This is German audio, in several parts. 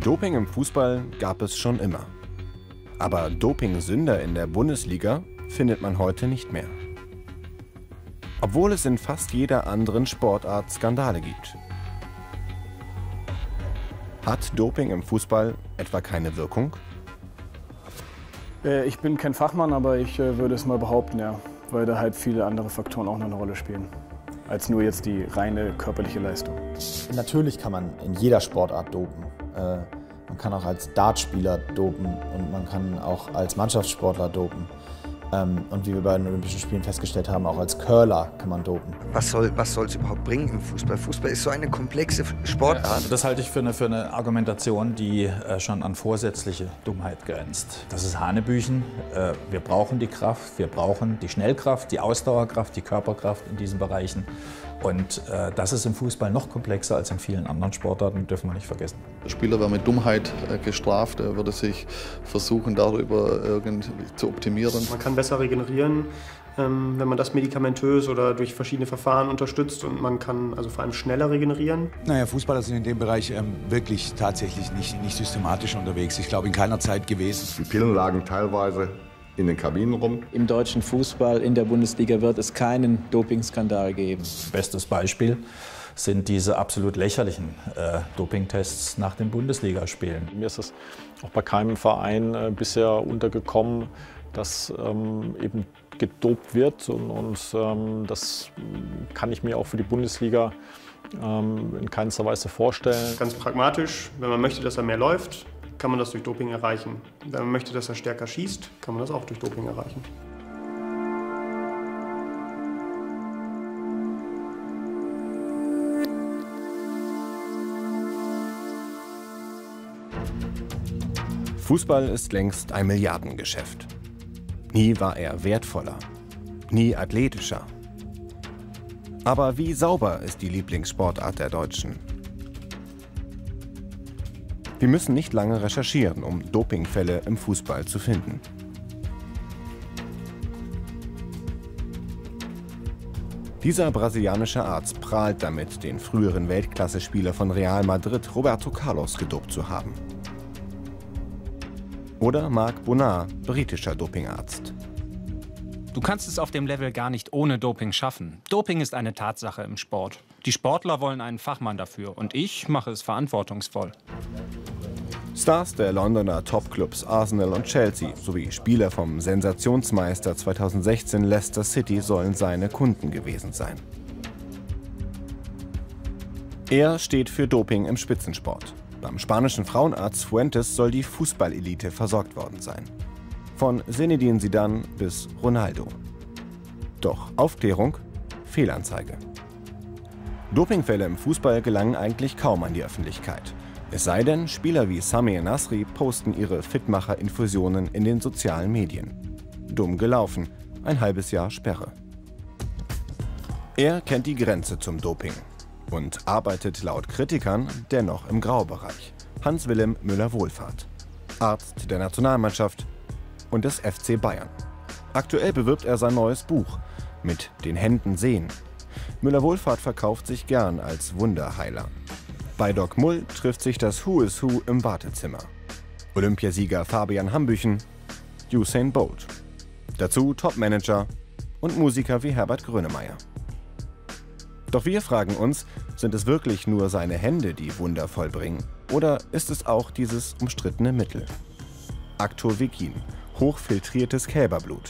Doping im Fußball gab es schon immer. Aber Dopingsünder in der Bundesliga findet man heute nicht mehr. Obwohl es in fast jeder anderen Sportart Skandale gibt. Hat Doping im Fußball etwa keine Wirkung? Äh, ich bin kein Fachmann, aber ich äh, würde es mal behaupten, ja. Weil da halt viele andere Faktoren auch noch eine Rolle spielen. Als nur jetzt die reine körperliche Leistung. Natürlich kann man in jeder Sportart dopen. Äh, man kann auch als Dartspieler dopen und man kann auch als Mannschaftssportler dopen. Ähm, und wie wir bei den Olympischen Spielen festgestellt haben, auch als Curler kann man dopen. Was soll was es überhaupt bringen im Fußball? Fußball ist so eine komplexe Sportart. Also das halte ich für eine, für eine Argumentation, die äh, schon an vorsätzliche Dummheit grenzt. Das ist Hanebüchen. Äh, wir brauchen die Kraft, wir brauchen die Schnellkraft, die Ausdauerkraft, die Körperkraft in diesen Bereichen. Und äh, das ist im Fußball noch komplexer als in vielen anderen Sportarten, dürfen wir nicht vergessen. Der Spieler wird mit Dummheit äh, gestraft, er würde sich versuchen, darüber irgendwie zu optimieren. Man kann besser regenerieren, ähm, wenn man das medikamentös oder durch verschiedene Verfahren unterstützt und man kann also vor allem schneller regenerieren. Naja, Fußballer sind in dem Bereich ähm, wirklich tatsächlich nicht, nicht systematisch unterwegs. Ich glaube, in keiner Zeit gewesen. Die Pillen lagen teilweise in den Kabinen rum. Im deutschen Fußball in der Bundesliga wird es keinen Dopingskandal geben. Bestes Beispiel sind diese absolut lächerlichen äh, Dopingtests nach den Bundesligaspielen. Mir ist es auch bei keinem Verein äh, bisher untergekommen, dass ähm, eben gedopt wird und, und ähm, das kann ich mir auch für die Bundesliga ähm, in keinster Weise vorstellen. Ganz pragmatisch, wenn man möchte, dass er mehr läuft, kann man das durch Doping erreichen. Wenn man möchte, dass er stärker schießt, kann man das auch durch Doping erreichen. Fußball ist längst ein Milliardengeschäft. Nie war er wertvoller, nie athletischer. Aber wie sauber ist die Lieblingssportart der Deutschen? Wir müssen nicht lange recherchieren, um Dopingfälle im Fußball zu finden. Dieser brasilianische Arzt prahlt damit, den früheren Weltklasse-Spieler von Real Madrid Roberto Carlos gedopt zu haben. Oder Marc Bonnard, britischer Dopingarzt. Du kannst es auf dem Level gar nicht ohne Doping schaffen. Doping ist eine Tatsache im Sport. Die Sportler wollen einen Fachmann dafür und ich mache es verantwortungsvoll. Stars der Londoner Topclubs Arsenal und Chelsea sowie Spieler vom Sensationsmeister 2016 Leicester City sollen seine Kunden gewesen sein. Er steht für Doping im Spitzensport. Beim spanischen Frauenarzt Fuentes soll die Fußballelite versorgt worden sein. Von Zinedine Zidane bis Ronaldo. Doch Aufklärung? Fehlanzeige. Dopingfälle im Fußball gelangen eigentlich kaum an die Öffentlichkeit. Es sei denn, Spieler wie Sami Nasri posten ihre Fitmacher-Infusionen in den sozialen Medien. Dumm gelaufen, ein halbes Jahr Sperre. Er kennt die Grenze zum Doping und arbeitet laut Kritikern dennoch im Graubereich. Hans-Wilhelm Müller-Wohlfahrt, Arzt der Nationalmannschaft und des FC Bayern. Aktuell bewirbt er sein neues Buch mit den Händen sehen. Müller-Wohlfahrt verkauft sich gern als Wunderheiler. Bei Doc Mull trifft sich das Who is Who im Wartezimmer. Olympiasieger Fabian Hambüchen, Usain Bolt. Dazu Topmanager und Musiker wie Herbert Grönemeyer. Doch wir fragen uns, sind es wirklich nur seine Hände, die Wunder vollbringen? Oder ist es auch dieses umstrittene Mittel? Actovegin, hochfiltriertes Kälberblut.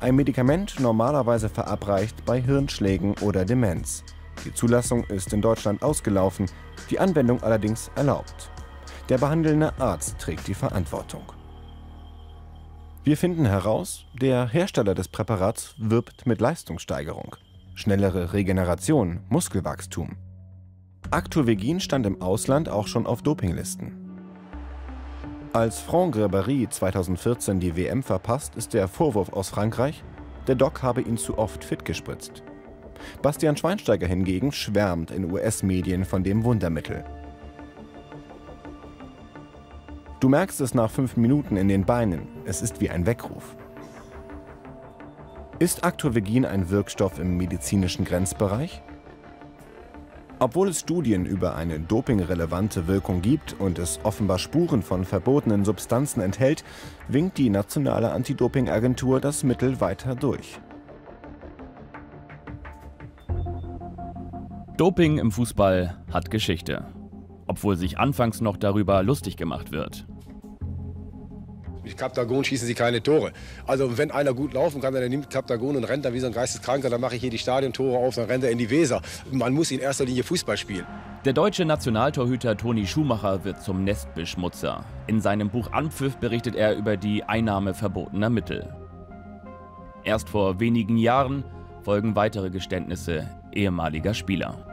Ein Medikament normalerweise verabreicht bei Hirnschlägen oder Demenz. Die Zulassung ist in Deutschland ausgelaufen, die Anwendung allerdings erlaubt. Der behandelnde Arzt trägt die Verantwortung. Wir finden heraus, der Hersteller des Präparats wirbt mit Leistungssteigerung, schnellere Regeneration, Muskelwachstum. Actovegin stand im Ausland auch schon auf Dopinglisten. Als Franck Ribéry 2014 die WM verpasst, ist der Vorwurf aus Frankreich, der Doc habe ihn zu oft fit gespritzt. Bastian Schweinsteiger hingegen schwärmt in US-Medien von dem Wundermittel. Du merkst es nach fünf Minuten in den Beinen. Es ist wie ein Weckruf. Ist Actovegin ein Wirkstoff im medizinischen Grenzbereich? Obwohl es Studien über eine dopingrelevante Wirkung gibt und es offenbar Spuren von verbotenen Substanzen enthält, winkt die nationale Anti-Doping-Agentur das Mittel weiter durch. Doping im Fußball hat Geschichte, obwohl sich anfangs noch darüber lustig gemacht wird. Mit Kaptagon schießen sie keine Tore. Also wenn einer gut laufen kann, dann nimmt Kaptagon und rennt dann wie so ein Geisteskranker, dann mache ich hier die Stadiontore auf, dann rennt er in die Weser. Man muss in erster Linie Fußball spielen. Der deutsche Nationaltorhüter Toni Schumacher wird zum Nestbeschmutzer. In seinem Buch Anpfiff berichtet er über die Einnahme verbotener Mittel. Erst vor wenigen Jahren folgen weitere Geständnisse ehemaliger Spieler.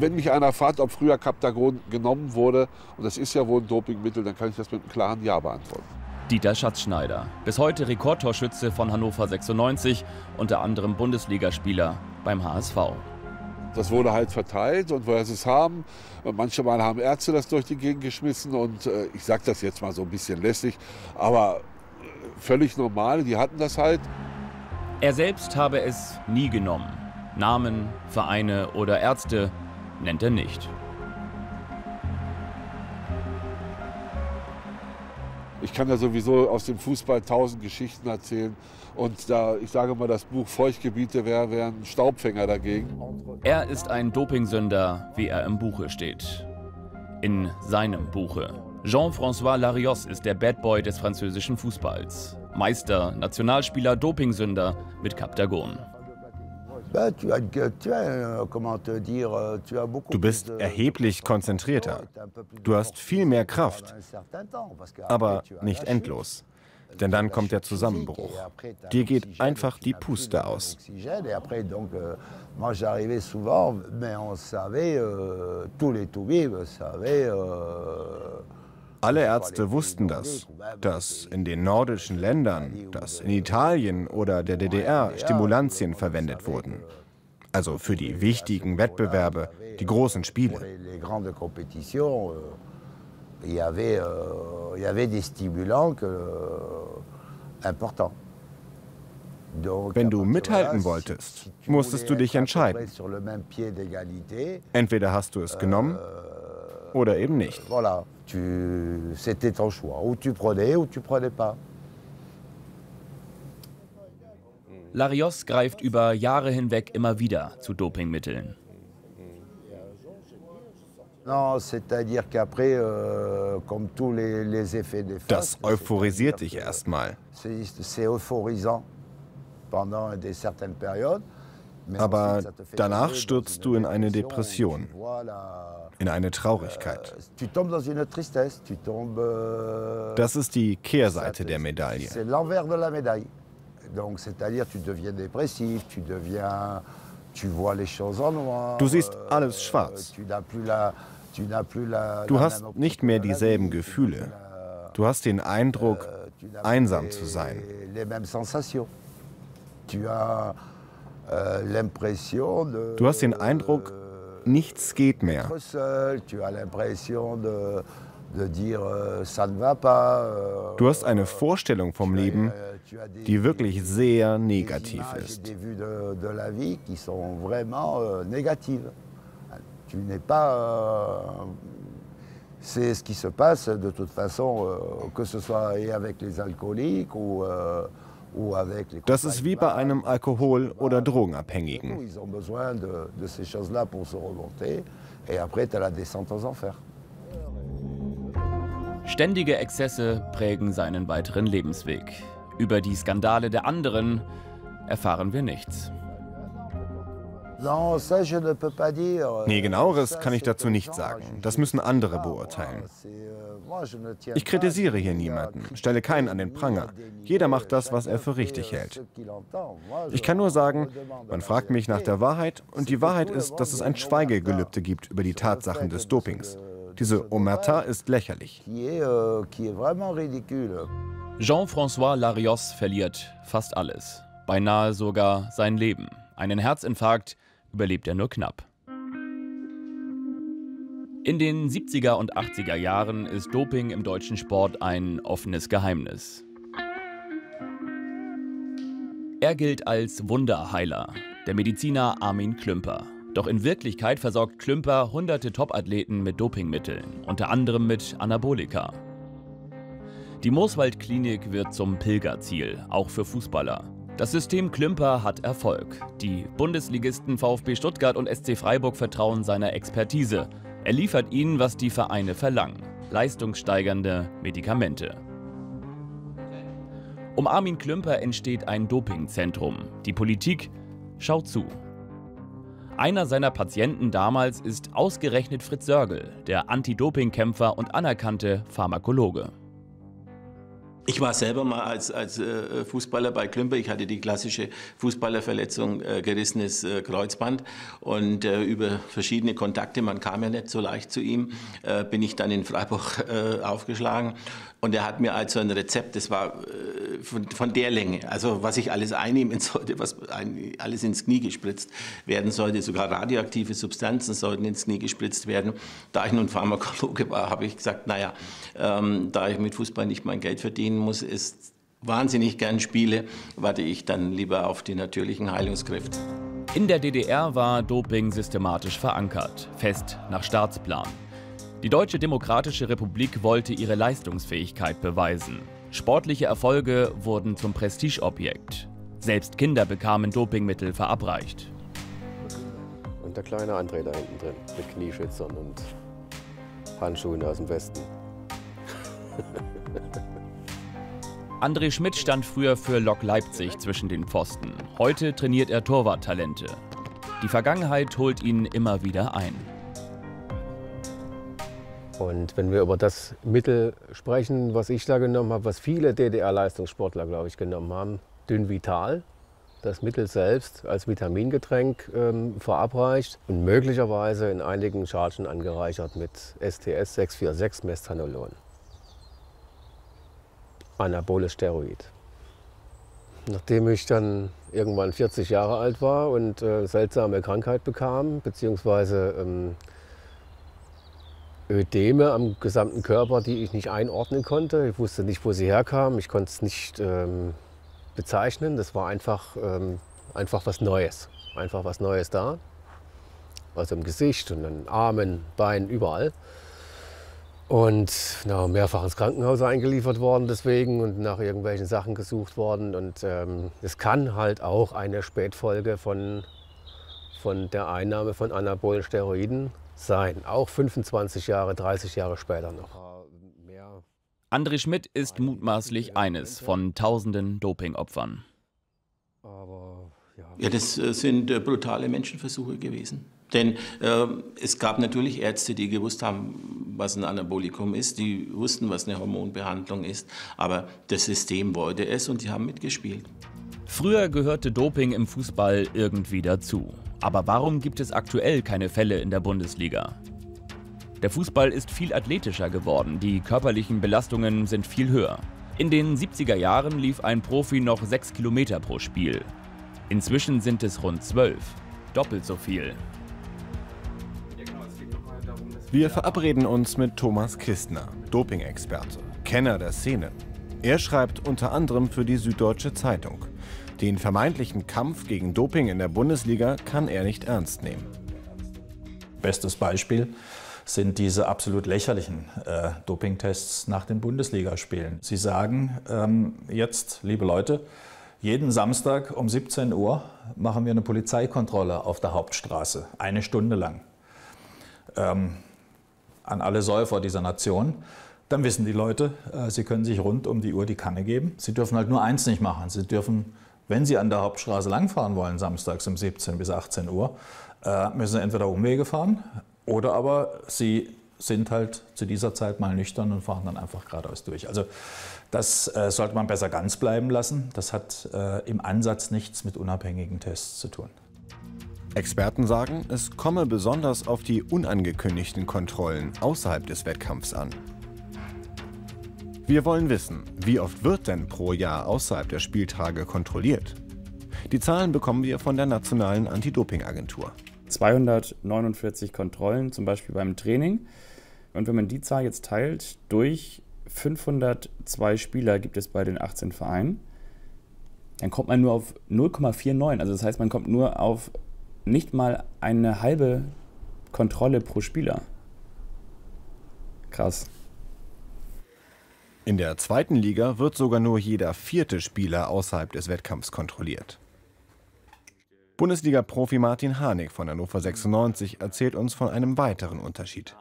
Wenn mich einer fragt, ob früher Captagon genommen wurde, und das ist ja wohl ein Dopingmittel, dann kann ich das mit einem klaren Ja beantworten. Dieter Schatzschneider, bis heute Rekordtorschütze von Hannover 96, unter anderem Bundesligaspieler beim HSV. Das wurde halt verteilt und woher sie es haben. Manche Mal haben Ärzte das durch die Gegend geschmissen und äh, ich sage das jetzt mal so ein bisschen lässig, aber äh, völlig normal, die hatten das halt. Er selbst habe es nie genommen. Namen, Vereine oder Ärzte nennt er nicht. Ich kann ja sowieso aus dem Fußball tausend Geschichten erzählen. Und da, ich sage mal, das Buch Feuchtgebiete wäre wär ein Staubfänger dagegen. Er ist ein Dopingsünder, wie er im Buche steht. In seinem Buche. Jean-François Larios ist der Bad Boy des französischen Fußballs. Meister, Nationalspieler, Dopingsünder mit Captagon. Euh, du bist erheblich konzentrierter. Du hast viel mehr Kraft, aber nicht endlos. Denn dann kommt der Zusammenbruch. Dir geht einfach die Puste aus. Alle Ärzte wussten das, dass in den nordischen Ländern, dass in Italien oder der DDR Stimulantien verwendet wurden. Also für die wichtigen Wettbewerbe, die großen Spiele. Il y avait, euh, il y avait des stimulants euh, importants. Wenn du mithalten wolltest, musstest du dich entscheiden. Entweder hast du es genommen oder eben nicht. C'était ton choix. Ou tu prenais ou tu prenais pas. Larios greift über Jahre hinweg immer wieder zu Dopingmitteln. Euh, das euphorisiert dich erstmal. Aber danach stürzt du in eine Depression, in eine Traurigkeit. Euh, das ist die Kehrseite der Medaille. Du siehst alles schwarz. Du hast nicht mehr dieselben Gefühle. Du hast den Eindruck, euh, einsam zu sein. Euh, du hast den Eindruck, nichts geht mehr. Euh, du hast eine Vorstellung vom Leben, die wirklich sehr negativ ist. Tu n'es pas. Euh, c'est ce qui se passe de toute façon, euh, que ce soit avec les alcooliques ou. Das ist wie bei einem Alkohol- oder Drogenabhängigen. Ständige Exzesse prägen seinen weiteren Lebensweg. Über die Skandale der anderen erfahren wir nichts. Nee, genaueres kann ich dazu nicht sagen. Das müssen andere beurteilen. Ich kritisiere hier niemanden, stelle keinen an den Pranger. Jeder macht das, was er für richtig hält. Ich kann nur sagen, man fragt mich nach der Wahrheit und die Wahrheit ist, dass es ein Schweigegelübde gibt über die Tatsachen des Dopings. Diese Omerta ist lächerlich. Jean-François Larios verliert fast alles, beinahe sogar sein Leben. Einen Herzinfarkt, überlebt er nur knapp. In den 70er und 80er Jahren ist Doping im deutschen Sport ein offenes Geheimnis. Er gilt als Wunderheiler, der Mediziner Armin Klümper. Doch in Wirklichkeit versorgt Klümper hunderte Topathleten mit Dopingmitteln, unter anderem mit Anabolika. Die Mooswald-Klinik wird zum Pilgerziel, auch für Fußballer. Das System Klümper hat Erfolg. Die Bundesligisten VfB Stuttgart und SC Freiburg vertrauen seiner Expertise. Er liefert ihnen, was die Vereine verlangen: leistungssteigernde Medikamente. Um Armin Klümper entsteht ein Dopingzentrum. Die Politik schaut zu. Einer seiner Patienten damals ist ausgerechnet Fritz Sörgel, der Anti-Doping-Kämpfer und anerkannte Pharmakologe. Ich war selber mal als, als äh, Fußballer bei Klümper. Ich hatte die klassische Fußballerverletzung, äh, gerissenes äh, Kreuzband. Und äh, über verschiedene Kontakte, man kam ja nicht so leicht zu ihm, äh, bin ich dann in Freiburg äh, aufgeschlagen. Und er hat mir also ein Rezept, das war von, von, der Länge, also was ich alles einnehmen sollte, was ein, alles ins Knie gespritzt werden sollte. Sogar radioaktive Substanzen sollten ins Knie gespritzt werden. Da ich nun Pharmakologe war, habe ich gesagt, naja, ähm, da ich mit Fußball nicht mein Geld verdiene, muss, ist wahnsinnig gern spiele, warte ich dann lieber auf die natürlichen Heilungskräfte. In der DDR war Doping systematisch verankert, fest nach Staatsplan. Die Deutsche Demokratische Republik wollte ihre Leistungsfähigkeit beweisen. Sportliche Erfolge wurden zum Prestigeobjekt. Selbst Kinder bekamen Dopingmittel verabreicht. Und der kleine André da hinten drin mit Knieschützern und Handschuhen aus dem Westen. André Schmidt stand früher für Lok Leipzig zwischen den Pfosten. Heute trainiert er Torwarttalente. Die Vergangenheit holt ihn immer wieder ein. Und wenn wir über das Mittel sprechen, was ich da genommen habe, was viele DDR-Leistungssportler, glaube ich, genommen haben, Dynvital, das Mittel selbst als Vitamingetränk ähm, verabreicht und möglicherweise in einigen Chargen angereichert mit STS 646 Mestanolon anaboles Steroid. Nachdem ich dann irgendwann 40 Jahre alt war und äh, seltsame Krankheit bekam, beziehungsweise ähm, Ödeme am gesamten Körper, die ich nicht einordnen konnte. Ich wusste nicht, wo sie herkamen. Ich konnte es nicht ähm, bezeichnen. Das war einfach, ähm, einfach was Neues. Einfach was Neues da. Also im Gesicht und an Armen, Beinen, überall. Und na, mehrfach ins Krankenhaus eingeliefert worden deswegen und nach irgendwelchen Sachen gesucht worden. Und ähm, es kann halt auch eine Spätfolge von, von der Einnahme von anabolen Steroiden sein. Auch 25 Jahre, 30 Jahre später noch. André Schmidt ist mutmaßlich eines von tausenden Dopingopfern. Ja, das äh, sind äh, brutale Menschenversuche gewesen. Denn äh, es gab natürlich Ärzte, die gewusst haben, was ein Anabolikum ist, die wussten, was eine Hormonbehandlung ist, aber das System wollte es und die haben mitgespielt. Früher gehörte Doping im Fußball irgendwie dazu. Aber warum gibt es aktuell keine Fälle in der Bundesliga? Der Fußball ist viel athletischer geworden, die körperlichen Belastungen sind viel höher. In den 70er Jahren lief ein Profi noch 6 Kilometer pro Spiel. Inzwischen sind es rund 12, doppelt so viel. Wir verabreden uns mit Thomas Kistner, Doping-Experte, Kenner der Szene. Er schreibt unter anderem für die Süddeutsche Zeitung. Den vermeintlichen Kampf gegen Doping in der Bundesliga kann er nicht ernst nehmen. Bestes Beispiel sind diese absolut lächerlichen äh, Dopingtests nach den Bundesligaspielen. Sie sagen ähm, jetzt, liebe Leute, jeden Samstag um 17 Uhr machen wir eine Polizeikontrolle auf der Hauptstraße, eine Stunde lang. Ähm, an alle Säufer dieser Nation, dann wissen die Leute, äh, sie können sich rund um die Uhr die Kanne geben. Sie dürfen halt nur eins nicht machen. Sie dürfen, wenn sie an der Hauptstraße langfahren wollen, samstags um 17 bis 18 Uhr, äh, müssen sie entweder Umwege fahren oder aber sie sind halt zu dieser Zeit mal nüchtern und fahren dann einfach geradeaus durch. Also das äh, sollte man besser ganz bleiben lassen. Das hat im Ansatz nichts mit unabhängigen Tests zu tun. Experten sagen, es komme besonders auf die unangekündigten Kontrollen außerhalb des Wettkampfs an. Wir wollen wissen, wie oft wird denn pro Jahr außerhalb der Spieltage kontrolliert? Die Zahlen bekommen wir von der Nationalen Anti-Doping-Agentur. 249 Kontrollen, zum Beispiel beim Training. Und wenn man die Zahl jetzt teilt durch 502 Spieler gibt es bei den 18 Vereinen, dann kommt man nur auf 0,49. Also das heißt, man kommt nur auf Nicht mal eine halbe Kontrolle pro Spieler. Krass. In der zweiten Liga wird sogar nur jeder vierte Spieler außerhalb des Wettkampfs kontrolliert. Bundesliga-Profi Martin Harnik von Hannover 96 erzählt uns von einem weiteren Unterschied.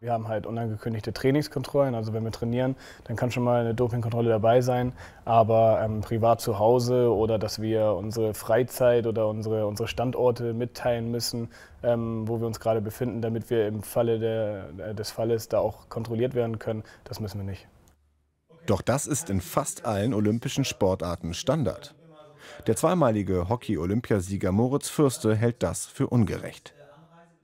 Wir haben halt unangekündigte Trainingskontrollen. Also wenn wir trainieren, dann kann schon mal eine Dopingkontrolle dabei sein. Aber ähm, privat zu Hause oder dass wir unsere Freizeit oder unsere, unsere Standorte mitteilen müssen, ähm, wo wir uns gerade befinden, damit wir im Falle der, äh, des Falles da auch kontrolliert werden können, das müssen wir nicht. Doch das ist in fast allen olympischen Sportarten Standard. Der zweimalige Hockey-Olympiasieger Moritz Fürste hält das für ungerecht.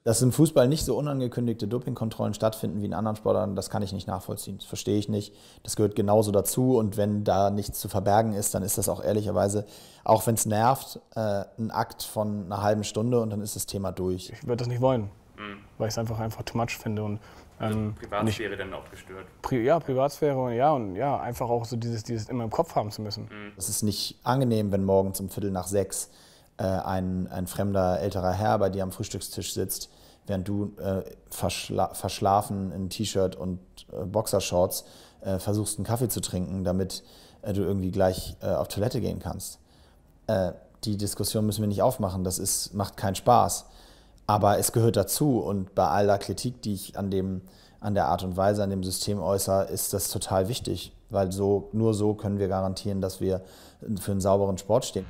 Dass im Fußball nicht so unangekündigte Dopingkontrollen stattfinden wie in anderen Sportarten, das kann ich nicht nachvollziehen. Das verstehe ich nicht. Das gehört genauso dazu. Und wenn da nichts zu verbergen ist, dann ist das auch ehrlicherweise, auch wenn es nervt, äh, ein Akt von einer halben Stunde und dann ist das Thema durch. Ich würde das nicht wollen, mhm. weil ich es einfach einfach too much finde. Und ähm, Privatsphäre dann auch gestört. Pri ja, Privatsphäre und ja, und ja, einfach auch so dieses, dieses immer im Kopf haben zu müssen. Mhm. Es ist nicht angenehm, wenn morgens um Viertel nach sechs äh, ein, ein fremder älterer Herr bei dir am Frühstückstisch sitzt, während du äh, verschla verschlafen in T-Shirt und äh, Boxershorts äh, versuchst, einen Kaffee zu trinken, damit äh, du irgendwie gleich äh, auf Toilette gehen kannst. die Diskussion müssen wir nicht aufmachen, das ist, macht keinen Spaß. Aber es gehört dazu und bei aller Kritik, die ich an, dem, an der Art und Weise, an dem System äußere, ist das total wichtig, weil so, nur so können wir garantieren, dass wir für einen sauberen Sport stehen.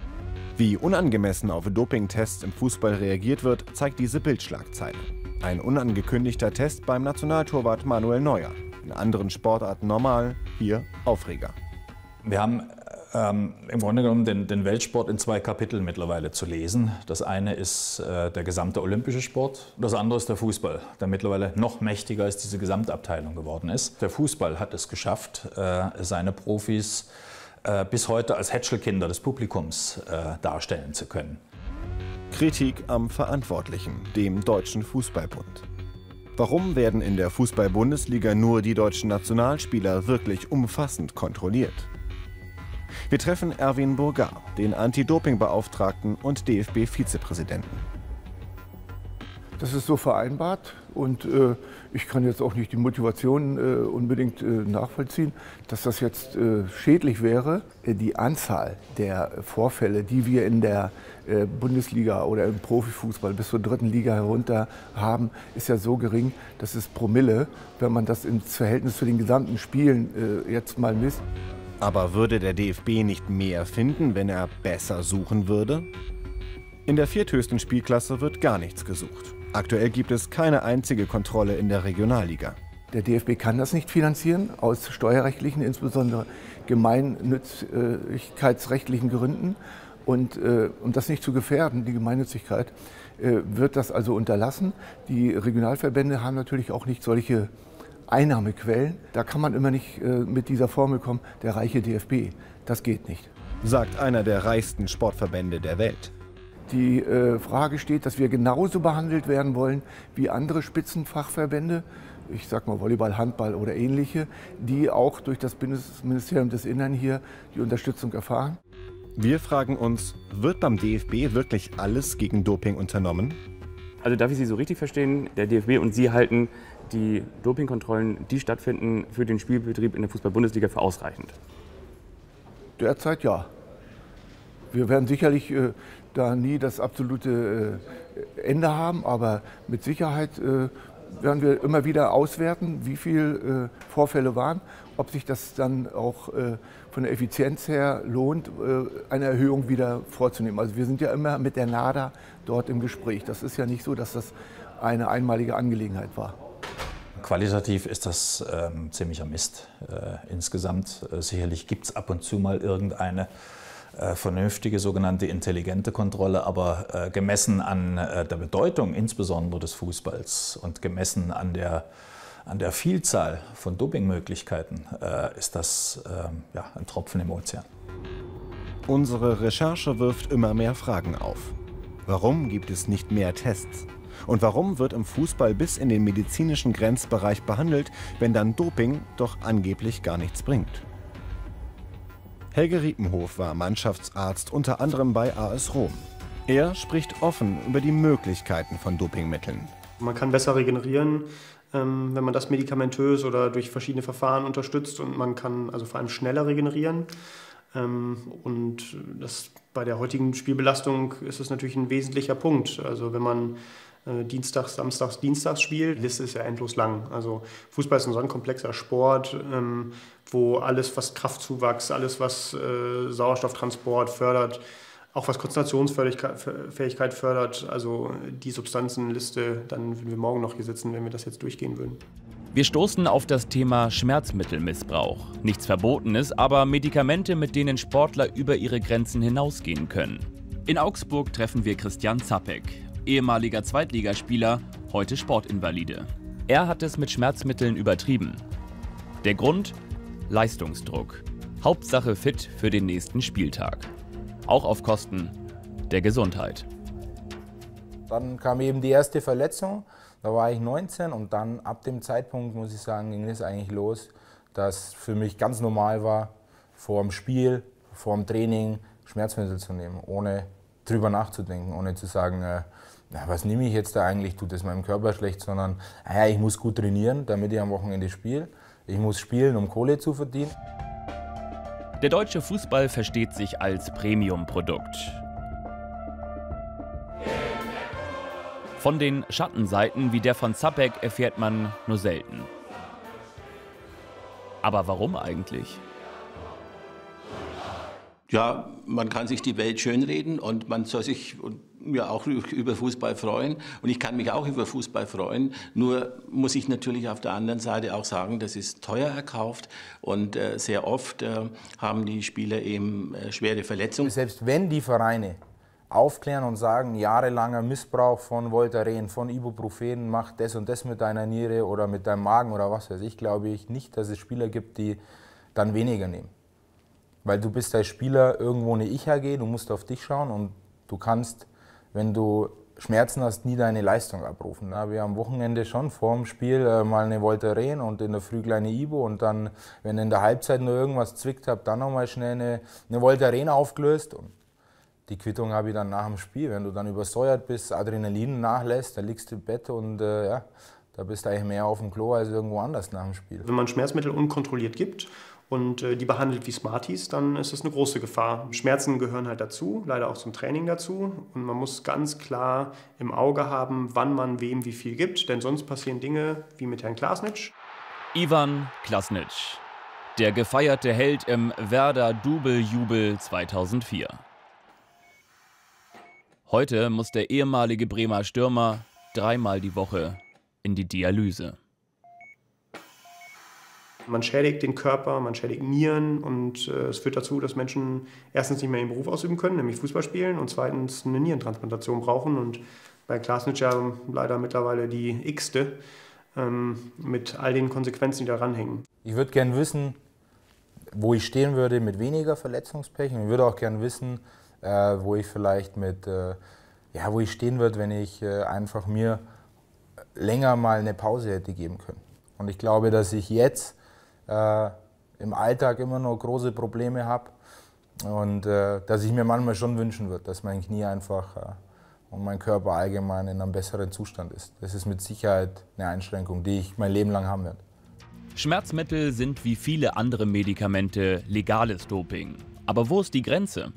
Wie unangemessen auf Dopingtests im Fußball reagiert wird, zeigt diese Bildschlagzeile. Ein unangekündigter Test beim Nationaltorwart Manuel Neuer. In anderen Sportarten normal, hier Aufreger. Wir haben ähm, im Grunde genommen den, den, Weltsport in zwei Kapiteln mittlerweile zu lesen. Das eine ist äh, der gesamte olympische Sport, das andere ist der Fußball, der mittlerweile noch mächtiger als diese Gesamtabteilung geworden ist. Der Fußball hat es geschafft, äh, seine Profis äh, bis heute als Hätschelkinder des Publikums äh, darstellen zu können. Kritik am Verantwortlichen, dem Deutschen Fußballbund. Warum werden in der Fußball-Bundesliga nur die deutschen Nationalspieler wirklich umfassend kontrolliert? Wir treffen Erwin Burgar, den Anti-Doping-Beauftragten und DFB-Vizepräsidenten. Das ist so vereinbart und äh, ich kann jetzt auch nicht die Motivation äh, unbedingt äh, nachvollziehen, dass das jetzt äh, schädlich wäre. Äh, die Anzahl der Vorfälle, die wir in der äh, Bundesliga oder im Profifußball bis zur dritten Liga herunter haben, ist ja so gering, dass es Promille, wenn man das ins Verhältnis zu den gesamten Spielen jetzt mal misst. Aber würde der DFB nicht mehr finden, wenn er besser suchen würde? In der vierthöchsten Spielklasse wird gar nichts gesucht. Aktuell gibt es keine einzige Kontrolle in der Regionalliga. Der DFB kann das nicht finanzieren, aus steuerrechtlichen, insbesondere gemeinnützigkeitsrechtlichen Gründen. Und äh, um das nicht zu gefährden, die Gemeinnützigkeit, äh, wird das also unterlassen. Die Regionalverbände haben natürlich auch nicht solche Einnahmequellen. Da kann man immer nicht äh, mit dieser Formel kommen, der reiche DFB. Das geht nicht. Sagt einer der reichsten Sportverbände der Welt. Die äh, Frage steht, dass wir genauso behandelt werden wollen wie andere Spitzenfachverbände, ich sag mal Volleyball, Handball oder ähnliche, die auch durch das Bundesministerium des Innern hier die Unterstützung erfahren. Wir fragen uns, wird beim DFB wirklich alles gegen Doping unternommen? Also darf ich Sie so richtig verstehen, der DFB und Sie halten die Dopingkontrollen, die stattfinden, für den Spielbetrieb in der Fußball-Bundesliga für ausreichend? Derzeit ja. Wir werden sicherlich äh, da nie das absolute äh, Ende haben, aber mit Sicherheit äh, werden wir immer wieder auswerten, wie viele äh, Vorfälle waren, ob sich das dann auch äh, von der Effizienz her lohnt, äh, eine Erhöhung wieder vorzunehmen. Also wir sind ja immer mit der NADA dort im Gespräch. Das ist ja nicht so, dass das eine einmalige Angelegenheit war. Qualitativ ist das ähm, ziemlicher Mist äh, insgesamt. Äh, sicherlich gibt es ab und zu mal irgendeine äh, vernünftige, sogenannte intelligente Kontrolle, aber äh, gemessen an äh, der Bedeutung insbesondere des Fußballs und gemessen an der, an der Vielzahl von Dopingmöglichkeiten äh, ist das ähm, ja, ein Tropfen im Ozean. Unsere Recherche wirft immer mehr Fragen auf. Warum gibt es nicht mehr Tests? Und warum wird im Fußball bis in den medizinischen Grenzbereich behandelt, wenn dann Doping doch angeblich gar nichts bringt? Helge Riepenhof war Mannschaftsarzt unter anderem bei AS Rom. Er spricht offen über die Möglichkeiten von Dopingmitteln. Man kann besser regenerieren, ähm, wenn man das medikamentös oder durch verschiedene Verfahren unterstützt und man kann also vor allem schneller regenerieren. Ähm, und das, bei der heutigen Spielbelastung ist es natürlich ein wesentlicher Punkt. Also wenn man Dienstags, Samstags, Dienstags spielt, die Liste ist ja endlos lang. Also Fußball ist ein so ein komplexer Sport, ähm, wo alles, was Kraftzuwachs, alles, was äh, Sauerstofftransport fördert, auch was Konzentrationsfähigkeit fördert, also die Substanzenliste, dann würden wir morgen noch hier sitzen, wenn wir das jetzt durchgehen würden. Wir stoßen auf das Thema Schmerzmittelmissbrauch. Nichts Verbotenes, aber Medikamente, mit denen Sportler über ihre Grenzen hinausgehen können. In Augsburg treffen wir Christian Zapek, ehemaliger Zweitligaspieler, heute Sportinvalide. Er hat es mit Schmerzmitteln übertrieben. Der Grund? Leistungsdruck. Hauptsache fit für den nächsten Spieltag. Auch auf Kosten der Gesundheit. Dann kam eben die erste Verletzung da war ich 19 und dann ab dem Zeitpunkt, muss ich sagen, ging es eigentlich los, dass für mich ganz normal war, vor dem Spiel, vor dem Training Schmerzmittel zu nehmen, ohne drüber nachzudenken, ohne zu sagen, äh, na, was nehme ich jetzt da eigentlich, tut das meinem Körper schlecht, sondern naja, ich muss gut trainieren, damit ich am Wochenende spiele. Ich muss spielen, um Kohle zu verdienen. Der deutsche Fußball versteht sich als Premium-Produkt. Von den Schattenseiten wie der von Zapek erfährt man nur selten. Aber warum eigentlich? Ja, man kann sich die Welt schönreden und man soll sich ja auch über Fußball freuen. Und ich kann mich auch über Fußball freuen. Nur muss ich natürlich auf der anderen Seite auch sagen, das ist teuer erkauft und äh, sehr oft äh, haben die Spieler eben äh, schwere Verletzungen. Selbst wenn die Vereine aufklären und sagen, jahrelanger Missbrauch von Voltaren, von Ibuprofen macht das und das mit deiner Niere oder mit deinem Magen oder was weiß ich, glaube ich nicht, dass es Spieler gibt, die dann weniger nehmen. Weil du bist als Spieler irgendwo eine Ich-AG, du musst auf dich schauen und du kannst, wenn du Schmerzen hast, nie deine Leistung abrufen. Wir haben am Wochenende schon vor dem Spiel äh, mal eine Voltaren und in der Früh kleine Ibo und dann, wenn in der Halbzeit nur irgendwas zwickt habe, dann nochmal schnell eine, eine Voltaren aufgelöst. Und die Quittung habe ich dann nach dem Spiel. Wenn du dann übersäuert bist, Adrenalin nachlässt, dann liegst du im Bett und äh, ja, da bist du eigentlich mehr auf dem Klo als irgendwo anders nach dem Spiel. Wenn man Schmerzmittel unkontrolliert gibt und äh, die behandelt wie Smarties, dann ist das eine große Gefahr. Schmerzen gehören halt dazu, leider auch zum Training dazu. Und man muss ganz klar im Auge haben, wann man wem wie viel gibt, denn sonst passieren Dinge wie mit Herrn Klasnitsch. Ivan Klasnitsch, der gefeierte Held im Werder Double-Jubel 2004. Heute muss der ehemalige Bremer Stürmer dreimal die Woche in die Dialyse. Man schädigt den Körper, man schädigt Nieren und äh, es führt dazu, dass Menschen erstens nicht mehr ihren Beruf ausüben können, nämlich Fußball spielen und zweitens eine Nierentransplantation brauchen. Und bei Klasnitsch ja leider mittlerweile die x-te ähm, mit all den Konsequenzen, die daran hängen. Ich würde gerne wissen, wo ich stehen würde mit weniger Verletzungspech. Und ich würde auch gerne wissen, äh, wo ich vielleicht mit, äh, ja, wo ich stehen würde, wenn ich äh, einfach mir länger mal eine Pause hätte geben können. Und ich glaube, dass ich jetzt äh, im Alltag immer noch große Probleme habe und äh, dass ich mir manchmal schon wünschen würde, dass mein Knie einfach äh, und mein Körper allgemein in einem besseren Zustand ist. Das ist mit Sicherheit eine Einschränkung, die ich mein Leben lang haben werde. Schmerzmittel sind wie viele andere Medikamente legales Doping. Aber wo ist die Grenze?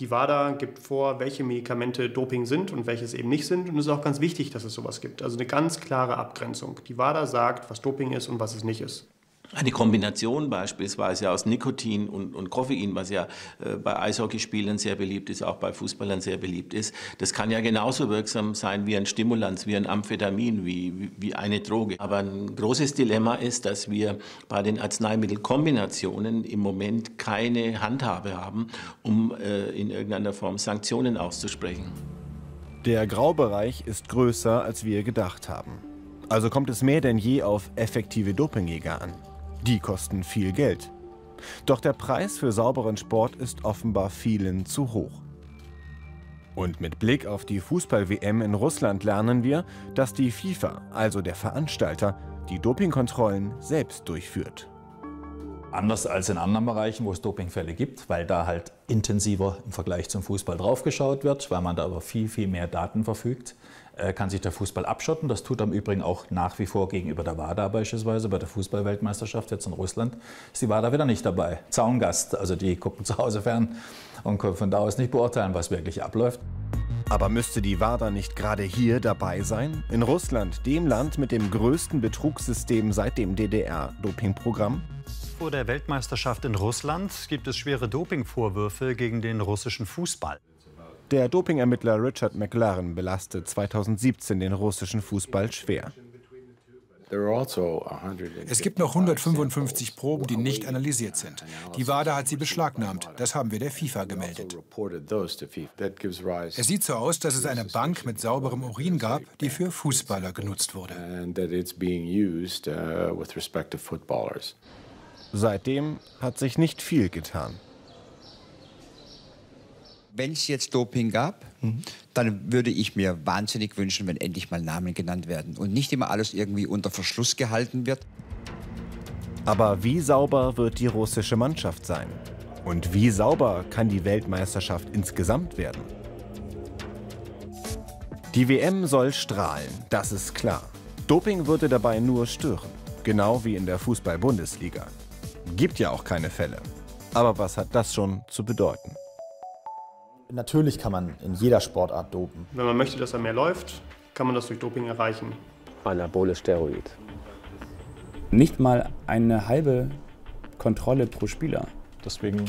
Die WADA gibt vor, welche Medikamente Doping sind und welches eben nicht sind. Und es ist auch ganz wichtig, dass es sowas gibt. Also eine ganz klare Abgrenzung. Die WADA sagt, was Doping ist und was es nicht ist. Eine Kombination beispielsweise aus Nikotin und, und Koffein, was ja äh, bei Eishockeyspielern sehr beliebt ist, auch bei Fußballern sehr beliebt ist, das kann ja genauso wirksam sein wie ein Stimulanz, wie ein Amphetamin, wie, wie eine Droge. Aber ein großes Dilemma ist, dass wir bei den Arzneimittelkombinationen im Moment keine Handhabe haben, um äh, in irgendeiner Form Sanktionen auszusprechen. Der Graubereich ist größer, als wir gedacht haben. Also kommt es mehr denn je auf effektive Dopingjäger an. Die kosten viel Geld. Doch der Preis für sauberen Sport ist offenbar vielen zu hoch. Und mit Blick auf die Fußball-WM in Russland lernen wir, dass die FIFA, also der Veranstalter, die Dopingkontrollen selbst durchführt. Anders als in anderen Bereichen, wo es Dopingfälle gibt, weil da halt intensiver im Vergleich zum Fußball draufgeschaut wird, weil man da über viel, viel mehr Daten verfügt, kann sich der Fußball abschotten. Das tut er im Übrigen auch nach wie vor gegenüber der WADA beispielsweise. Bei der Fußballweltmeisterschaft jetzt in Russland ist die WADA wieder nicht dabei. Zaungast, also die gucken zu Hause fern und können von da aus nicht beurteilen, was wirklich abläuft. Aber müsste die WADA nicht gerade hier dabei sein? In Russland, dem Land mit dem größten Betrugssystem seit dem DDR-Dopingprogramm? Vor der Weltmeisterschaft in Russland gibt es schwere Dopingvorwürfe gegen den russischen Fußball. Der Dopingermittler Richard McLaren belastet 2017 den russischen Fußball schwer. Also es gibt noch 155 Proben, die nicht analysiert sind. Die WADA hat sie beschlagnahmt. Das haben wir der FIFA gemeldet. Es sieht so aus, dass es eine Bank mit sauberem Urin gab, die für Fußballer genutzt wurde. Seitdem hat sich nicht viel getan wenn es jetzt Doping gab, mhm. dann würde ich mir wahnsinnig wünschen, wenn endlich mal Namen genannt werden und nicht immer alles irgendwie unter Verschluss gehalten wird. Aber wie sauber wird die russische Mannschaft sein? Und wie sauber kann die Weltmeisterschaft insgesamt werden? Die WM soll strahlen, das ist klar. Doping würde dabei nur stören, genau wie in der Fußball-Bundesliga. Gibt ja auch keine Fälle. Aber was hat das schon zu bedeuten? Natürlich kann man in jeder Sportart dopen. Wenn man möchte, dass er mehr läuft, kann man das durch Doping erreichen. Anaboles Steroid. Nicht mal eine halbe Kontrolle pro Spieler. Deswegen,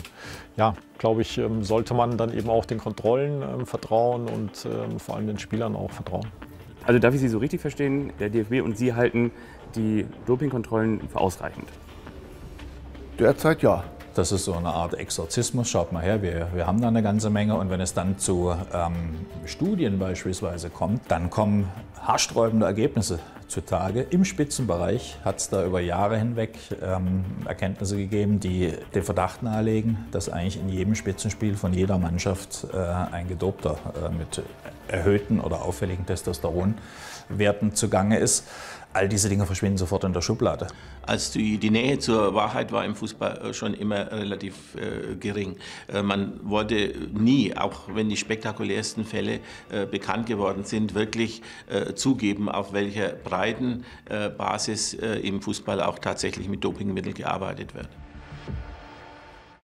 ja, glaube ich, ähm, sollte man dann eben auch den Kontrollen ähm, vertrauen und ähm, vor allem den Spielern auch vertrauen. Also darf ich Sie so richtig verstehen, der DFB und Sie halten die Dopingkontrollen für ausreichend? Derzeit ja. Das ist so eine Art Exorzismus. Schaut mal her, wir, wir haben da eine ganze Menge. Und wenn es dann zu ähm, Studien beispielsweise kommt, dann kommen haarsträubende Ergebnisse zutage. Im Spitzenbereich hat es da über Jahre hinweg ähm, Erkenntnisse gegeben, die den Verdacht nahelegen, dass eigentlich in jedem Spitzenspiel von jeder Mannschaft äh, ein Gedopter äh, mit erhöhten oder auffälligen Testosteronwerten zugange ist all diese Dinge verschwinden sofort in der Schublade. Also die, die Nähe zur Wahrheit war im Fußball äh, schon immer relativ äh, gering. Äh, man wollte nie, auch wenn die spektakulärsten Fälle äh, bekannt geworden sind, wirklich äh, zugeben, auf welcher breiten äh, Basis im Fußball auch tatsächlich mit Dopingmitteln gearbeitet wird.